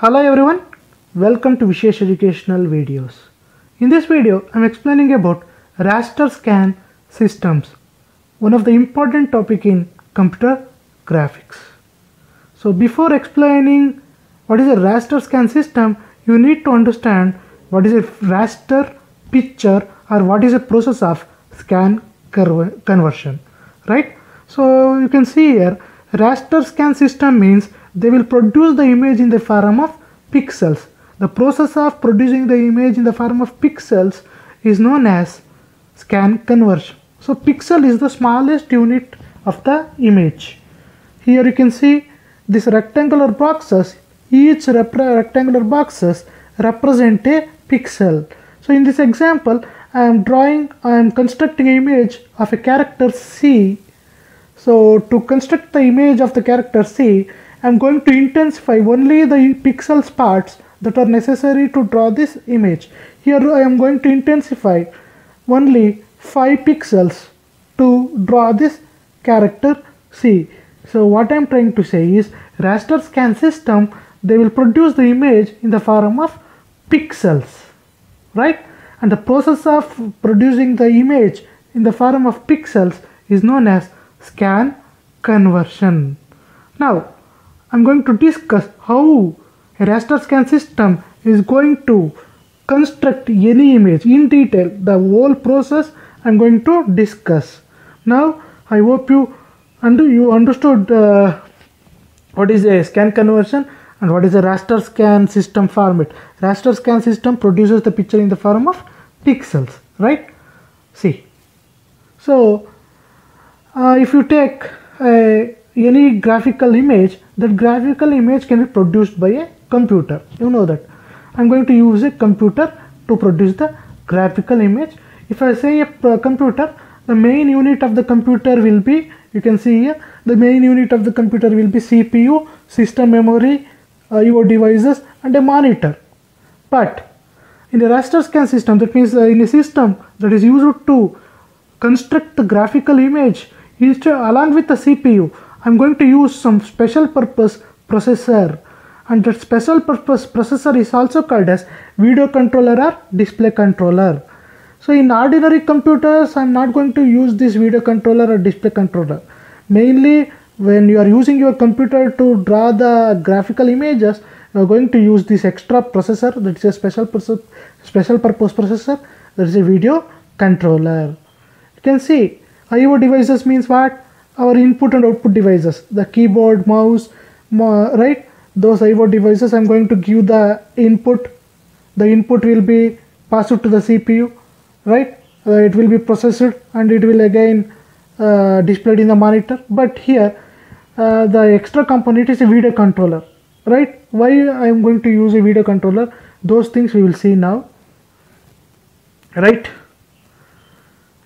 Hello everyone, welcome to Vishesh Educational Videos. In this video, I am explaining about raster scan systems, one of the important topic in computer graphics. So before explaining what is a raster scan system, you need to understand what is a raster picture or what is a process of scan conversion, right? So you can see here, raster scan system means they will produce the image in the form of pixels. The process of producing the image in the form of pixels is known as scan conversion. So pixel is the smallest unit of the image. Here you can see this rectangular boxes, each rectangular boxes represent a pixel. So in this example, I am drawing, I am constructing an image of a character C. So to construct the image of the character C, I am going to intensify only the pixels parts that are necessary to draw this image. Here I am going to intensify only 5 pixels to draw this character C. So what I am trying to say is raster scan system they will produce the image in the form of pixels right and the process of producing the image in the form of pixels is known as scan conversion. Now I'm going to discuss how a raster scan system is going to construct any image in detail the whole process I'm going to discuss. Now I hope you and you understood uh, what is a scan conversion and what is a raster scan system format. Raster scan system produces the picture in the form of pixels, right? See. So, uh, if you take uh, any graphical image, that graphical image can be produced by a computer. You know that. I'm going to use a computer to produce the graphical image. If I say a computer, the main unit of the computer will be, you can see here, the main unit of the computer will be CPU, system memory, uh, your devices and a monitor. But in a raster scan system, that means uh, in a system that is used to construct the graphical image, along with the CPU, I'm going to use some special purpose processor and that special purpose processor is also called as video controller or display controller. So in ordinary computers, I'm not going to use this video controller or display controller. Mainly when you are using your computer to draw the graphical images, you are going to use this extra processor that is a special special purpose processor that is a video controller. You can see IO devices means what? Our input and output devices, the keyboard, mouse, right? Those IO devices, I'm going to give the input. The input will be passed to the CPU, right? Uh, it will be processed and it will again uh, displayed in the monitor. But here, uh, the extra component is a video controller, right? Why I am going to use a video controller? Those things we will see now, right?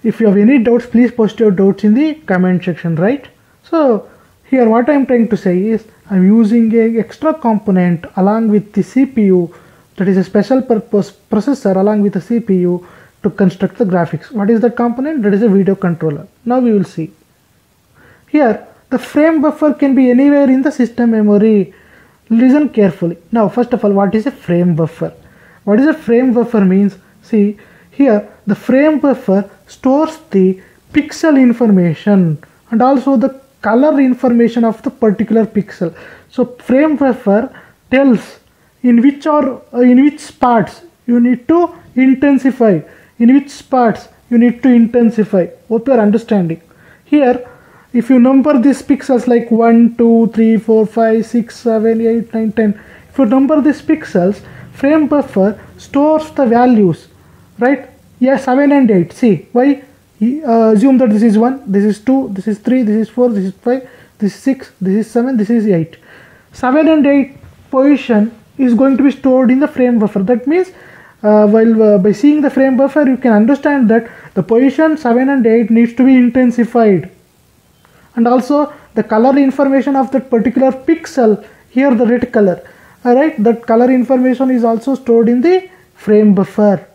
If you have any doubts please post your doubts in the comment section right? So here what i am trying to say is i'm using a extra component along with the cpu that is a special purpose processor along with the cpu to construct the graphics. What is that component? That is a video controller. Now we will see. Here the frame buffer can be anywhere in the system memory. Listen carefully. Now first of all what is a frame buffer? What is a frame buffer means see here the frame buffer stores the pixel information and also the color information of the particular pixel. So frame buffer tells in which or uh, in which parts you need to intensify in which parts you need to intensify. Hope you are understanding. Here if you number these pixels like 1 2 3 4 5 6 7 8 9 10 if you number these pixels frame buffer stores the values right yeah 7 and 8 see why? Uh, assume that this is 1 this is 2 this is 3 this is 4 this is 5 this is 6 this is 7 this is 8 7 and 8 position is going to be stored in the frame buffer. That means uh, while uh, by seeing the frame buffer you can understand that the position 7 and 8 needs to be intensified. And also the color information of that particular pixel here the red color. Alright that color information is also stored in the frame buffer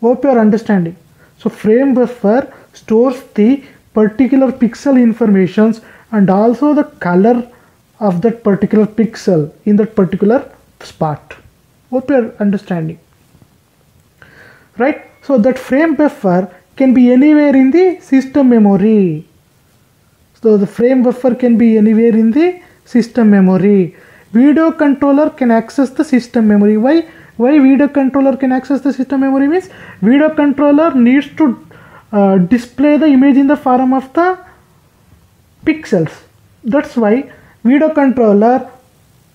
hope you are understanding. So frame buffer stores the particular pixel informations and also the color of that particular pixel in that particular spot. Hope you're understanding. Right? So that frame buffer can be anywhere in the system memory. So the frame buffer can be anywhere in the system memory. Video controller can access the system memory why why video controller can access the system memory means video controller needs to uh, display the image in the form of the pixels. That's why video controller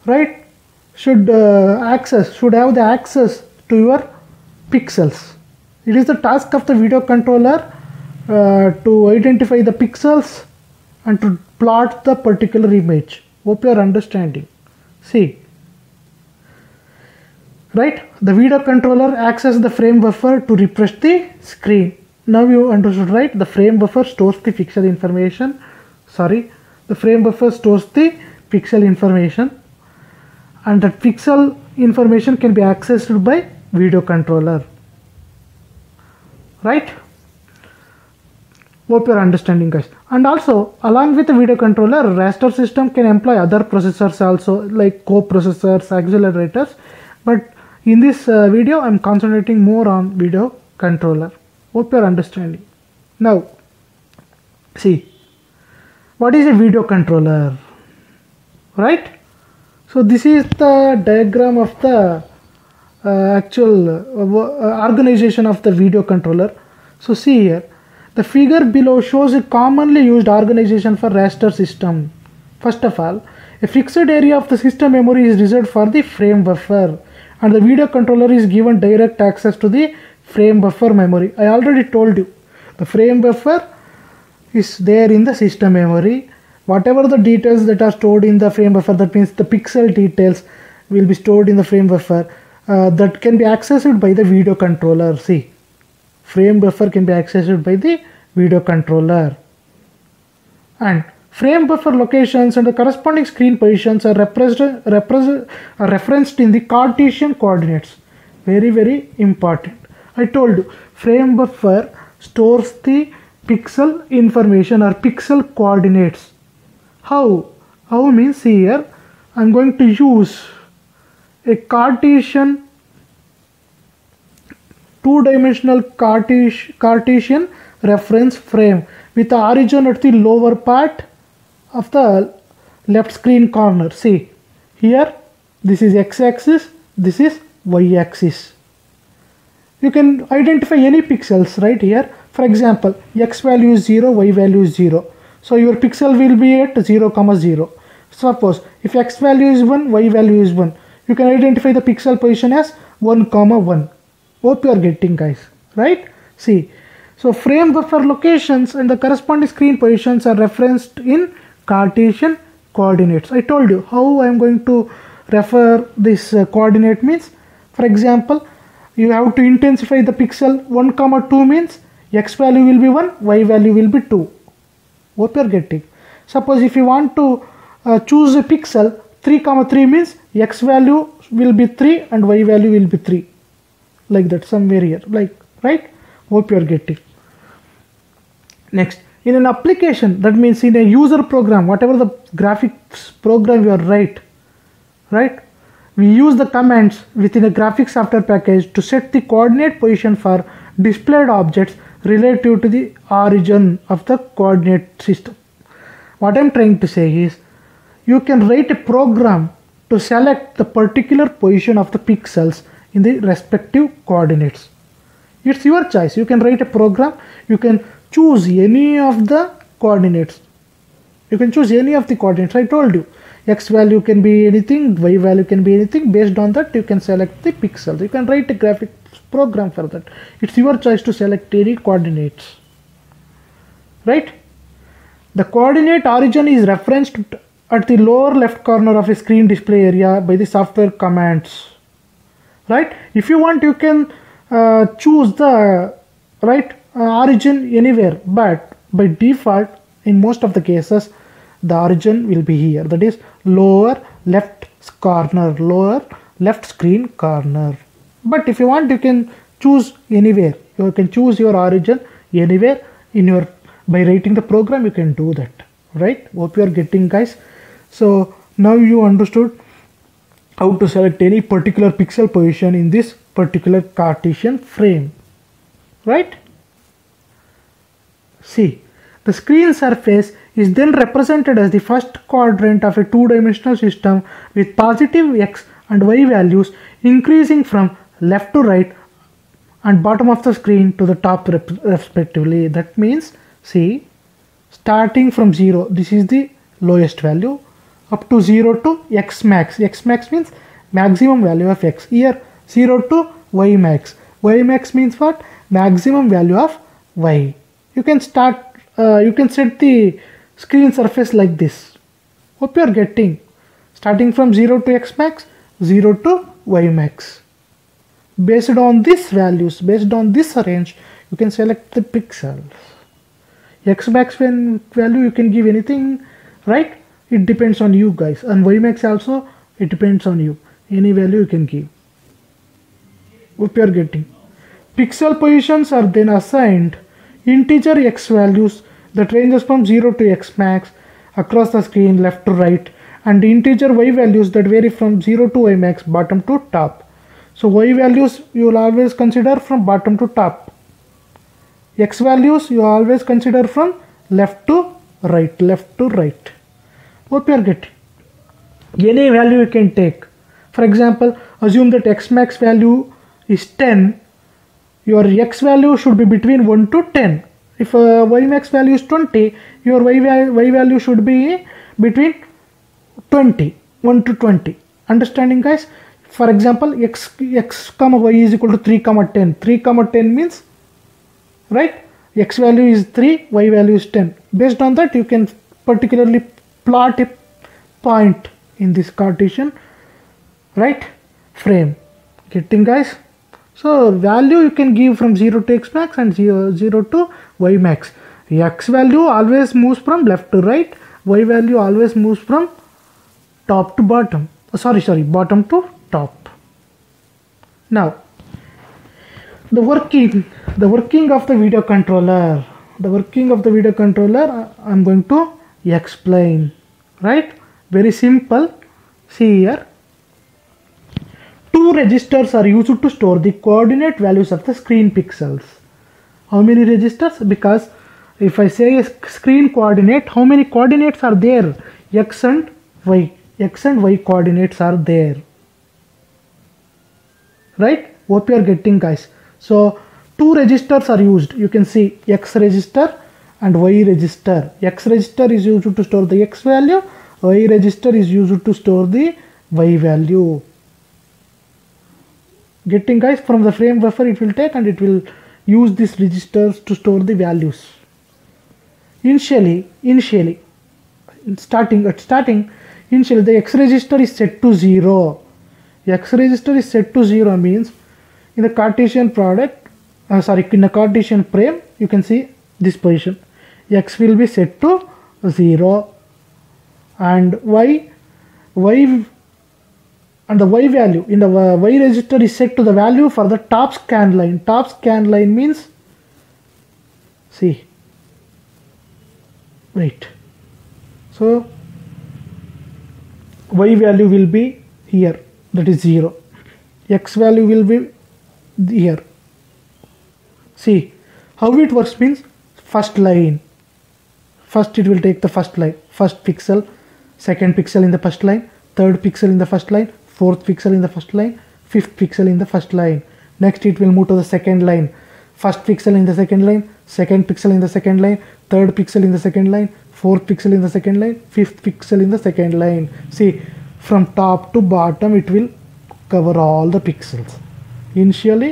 right should uh, access should have the access to your pixels. It is the task of the video controller uh, to identify the pixels and to plot the particular image. Hope you are understanding. See right? The video controller accesses the frame buffer to refresh the screen. Now you understood right? The frame buffer stores the pixel information. Sorry. The frame buffer stores the pixel information. And that pixel information can be accessed by video controller. Right? Hope you're understanding guys. And also along with the video controller raster system can employ other processors also like co-processors accelerators. But in this uh, video i'm concentrating more on video controller. Hope you're understanding. Now see what is a video controller? Right? So this is the diagram of the uh, actual uh, organization of the video controller. So see here. The figure below shows a commonly used organization for raster system. First of all a fixed area of the system memory is reserved for the frame buffer and the video controller is given direct access to the frame buffer memory. I already told you the frame buffer is there in the system memory. Whatever the details that are stored in the frame buffer that means the pixel details will be stored in the frame buffer uh, that can be accessed by the video controller. See frame buffer can be accessed by the video controller. And frame buffer locations and the corresponding screen positions are, are referenced in the Cartesian coordinates. Very very important. I told you frame buffer stores the pixel information or pixel coordinates. How? How means here I'm going to use a Cartesian two-dimensional Cartesian reference frame with the origin at the lower part of the left screen corner. See here this is x-axis this is y-axis. You can identify any pixels right here. For example x value is 0 y value is 0 so your pixel will be at 0 comma 0 suppose if x value is 1 y value is 1 you can identify the pixel position as 1 comma 1 hope you are getting guys. Right? See so frame buffer locations and the corresponding screen positions are referenced in Cartesian coordinates. I told you how I am going to refer this uh, coordinate means. For example you have to intensify the pixel 1 comma 2 means. X value will be 1 y value will be 2 what you are getting. Suppose if you want to uh, choose a pixel 3 comma 3 means x value will be 3 and y value will be 3 like that somewhere here. Like right? Hope you are getting. Next in an application that means in a user program whatever the graphics program you are write right we use the commands within a graphics software package to set the coordinate position for displayed objects relative to the origin of the coordinate system. What I'm trying to say is you can write a program to select the particular position of the pixels in the respective coordinates. It's your choice. You can write a program. You can choose any of the coordinates. You can choose any of the coordinates. I told you x value can be anything, y value can be anything. Based on that, you can select the pixels. You can write a graphic program for that it's your choice to select any coordinates right the coordinate origin is referenced at the lower left corner of a screen display area by the software commands right if you want you can uh, choose the right Uh, origin anywhere but by default in most of the cases the origin will be here. That is lower left corner lower left screen corner. But if you want you can choose anywhere. You can choose your origin anywhere in your by writing the program you can do that right? Hope you are getting guys. So now you understood how to select any particular pixel position in this particular Cartesian frame right see the screen surface is then represented as the first quadrant of a two-dimensional system with positive x and y values increasing from left to right and bottom of the screen to the top respectively. That means see starting from 0 this is the lowest value up to 0 to x max. X max means maximum value of x. Here 0 to y max. Y max means what? Maximum value of y you can start uh, you can set the screen surface like this. Hope you are getting. Starting from 0 to x max 0 to y max. Based on these values based on this range you can select the pixels. X max value you can give anything right? It depends on you guys. And y max also it depends on you. Any value you can give. Hope you are getting. Pixel positions are then assigned integer x values that ranges from 0 to x max across the screen left to right and integer y values that vary from 0 to y max bottom to top so y values you will always consider from bottom to top. X values you always consider from left to right, left to right. What we are getting? Any value you can take. For example, assume that x max value is 10. Your x value should be between 1 to 10. If uh, y max value is 20, your y, y value should be between 20, 1 to 20. Understanding guys? for example x x comma y is equal to 3 comma 10 3 comma 10 means right x value is 3 y value is 10 based on that you can particularly plot a point in this cartesian right frame getting guys so value you can give from 0 to x max and 0, 0 to y max. X value always moves from left to right. Y value always moves from top to bottom. Oh, sorry sorry bottom to top. Now the working the working of the video controller. The working of the video controller I'm going to explain right? Very simple. See here two registers are used to store the coordinate values of the screen pixels. How many registers? Because if I say a screen coordinate how many coordinates are there? X and y x and y coordinates are there. Right? What we are getting guys. So two registers are used. You can see x register and y register. X register is used to store the x value. Y register is used to store the y value getting guys from the frame buffer it will take and it will use these registers to store the values. Initially initially starting at starting initially the x register is set to 0 x register is set to 0 means in the Cartesian product uh, sorry in the Cartesian frame you can see this position. X will be set to 0 and y y and the y value in the uh, y register is set to the value for the top scan line. Top scan line means see wait. So y value will be here. That is 0 x value will be here. See how it works means first line. First it will take the first line. First pixel second pixel in the first line third pixel in the first line fourth pixel in the first line fifth pixel in the first line. Next it will move to the second line. First pixel in the second line second pixel in the second line third pixel in the second line fourth pixel in the second line fifth pixel in the second line. See from top to bottom it will cover all the pixels. Initially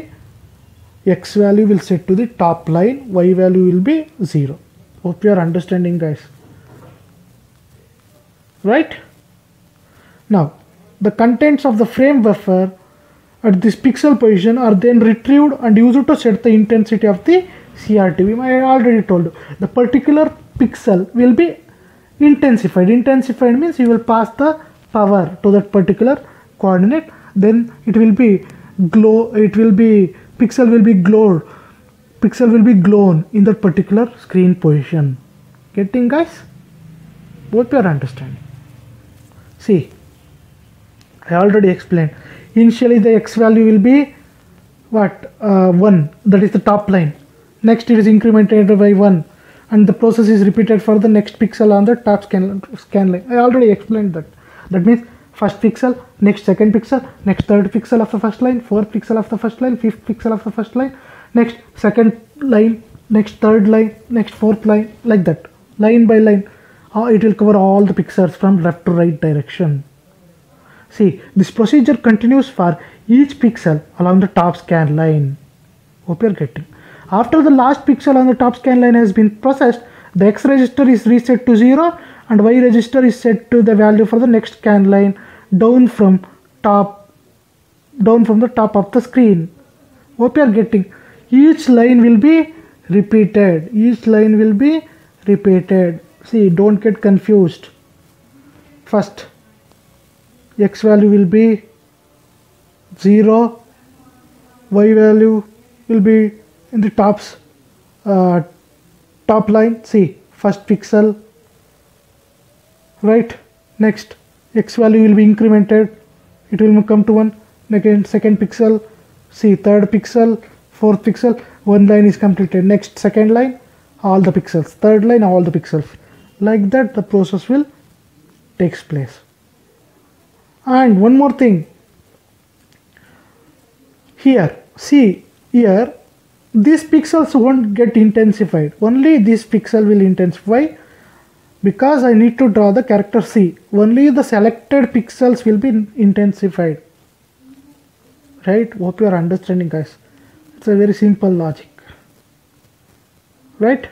x value will set to the top line y value will be 0 hope you are understanding guys. Right? Now the contents of the frame buffer at this pixel position are then retrieved and used to set the intensity of the CRT. I already told you the particular pixel will be intensified. Intensified means you will pass the power to that particular coordinate then it will be glow it will be pixel will be glowed pixel will be glown in that particular screen position getting guys both you are understanding see I already explained. Initially the x value will be what? Uh, 1 that is the top line. Next it is incremented by 1 and the process is repeated for the next pixel on the top scan, scan line. I already explained that. That means first pixel next second pixel next third pixel of the first line fourth pixel of the first line fifth pixel of the first line next second line next third line next fourth line like that. Line by line. Uh, it will cover all the pixels from left to right direction see this procedure continues for each pixel along the top scan line. Hope you're getting. After the last pixel on the top scan line has been processed the x register is reset to 0 and y register is set to the value for the next scan line down from top down from the top of the screen. Hope you are getting. Each line will be repeated. Each line will be repeated. See don't get confused. First x value will be 0 y value will be in the tops uh, top line. See first pixel. Right next. X value will be incremented. It will come to one. Again second pixel. See third pixel fourth pixel. One line is completed. Next second line. All the pixels. Third line all the pixels. Like that the process will takes place and one more thing. Here see here these pixels won't get intensified. Only this pixel will intensify because I need to draw the character C. Only the selected pixels will be intensified. Right? Hope you are understanding guys. It's a very simple logic. Right?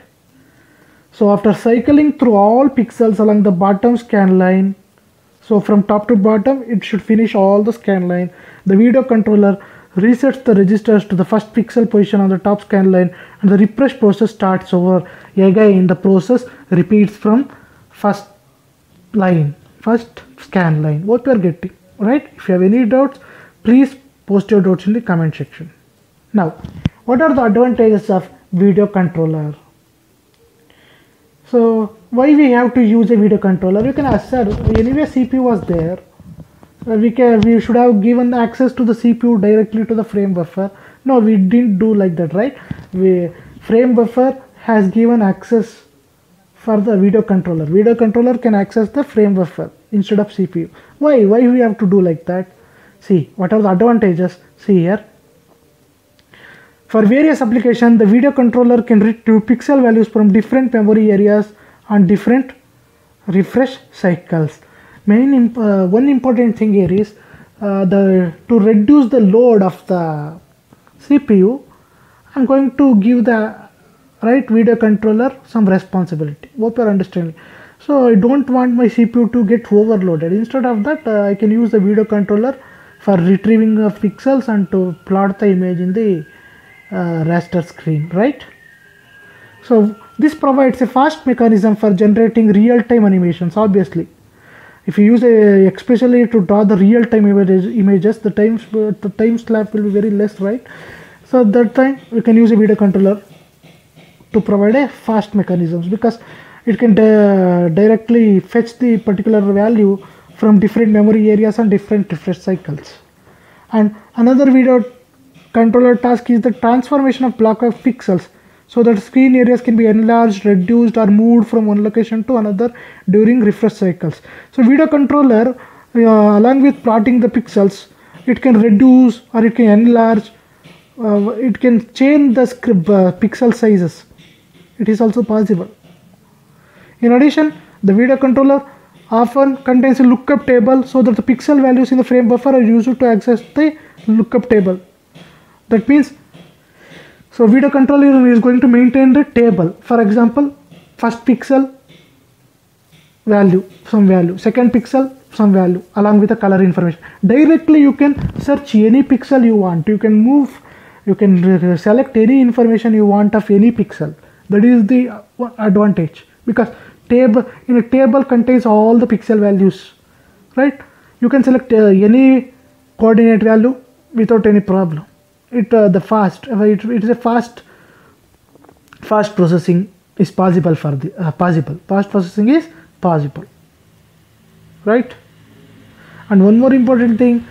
So after cycling through all pixels along the bottom scan line so from top to bottom it should finish all the scan line. The video controller resets the registers to the first pixel position on the top scan line and the refresh process starts over. Again the process repeats from first line first scan line. What we are getting right? If you have any doubts please post your doubts in the comment section. Now what are the advantages of video controller so why we have to use a video controller? You can ask sir. Anyway cpu was there. Uh, we can we should have given access to the cpu directly to the frame buffer. No we didn't do like that right? We frame buffer has given access for the video controller. Video controller can access the frame buffer instead of cpu why? Why we have to do like that? See what are the advantages? See here for various applications, the video controller can retrieve pixel values from different memory areas on different refresh cycles. Main imp uh, one important thing here is uh, the to reduce the load of the CPU. I'm going to give the right video controller some responsibility. Hope you're understanding. So I don't want my CPU to get overloaded. Instead of that, uh, I can use the video controller for retrieving the pixels and to plot the image in the uh, raster screen right? So this provides a fast mechanism for generating real-time animations obviously. If you use a especially to draw the real-time images, images the time the time slab will be very less right? So at that time we can use a video controller to provide a fast mechanisms because it can di directly fetch the particular value from different memory areas and different refresh cycles. And another video controller task is the transformation of block of pixels. So that screen areas can be enlarged, reduced or moved from one location to another during refresh cycles. So video controller uh, along with plotting the pixels it can reduce or it can enlarge uh, it can change the script uh, pixel sizes. It is also possible. In addition the video controller often contains a lookup table so that the pixel values in the frame buffer are used to access the lookup table that means so video controller is going to maintain the table. For example first pixel value some value. Second pixel some value along with the color information. Directly you can search any pixel you want. You can move you can select any information you want of any pixel. That is the advantage. Because table in a table contains all the pixel values right? You can select uh, any coordinate value without any problem it uh, the fast uh, it, it is a fast fast processing is possible for the uh, possible. Fast processing is possible. Right? And one more important thing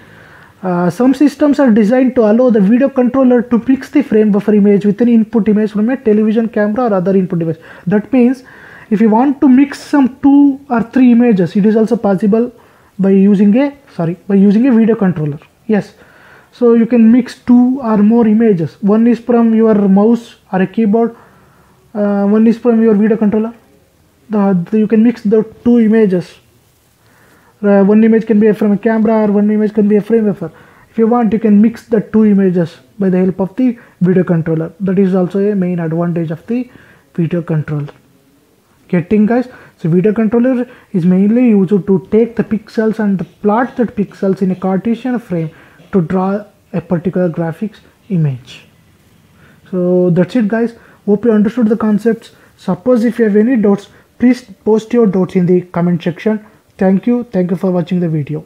uh, some systems are designed to allow the video controller to mix the frame buffer image with an input image from a television camera or other input device. That means if you want to mix some two or three images it is also possible by using a sorry by using a video controller. Yes so you can mix two or more images. One is from your mouse or a keyboard uh, one is from your video controller. The, the, you can mix the two images. Uh, one image can be from a camera or one image can be a frame buffer if you want you can mix the two images by the help of the video controller. That is also a main advantage of the video controller getting guys? So video controller is mainly used to take the pixels and plot the pixels in a Cartesian frame to draw a particular graphics image. So that's it guys. Hope you understood the concepts. Suppose if you have any doubts please post your doubts in the comment section. Thank you. Thank you for watching the video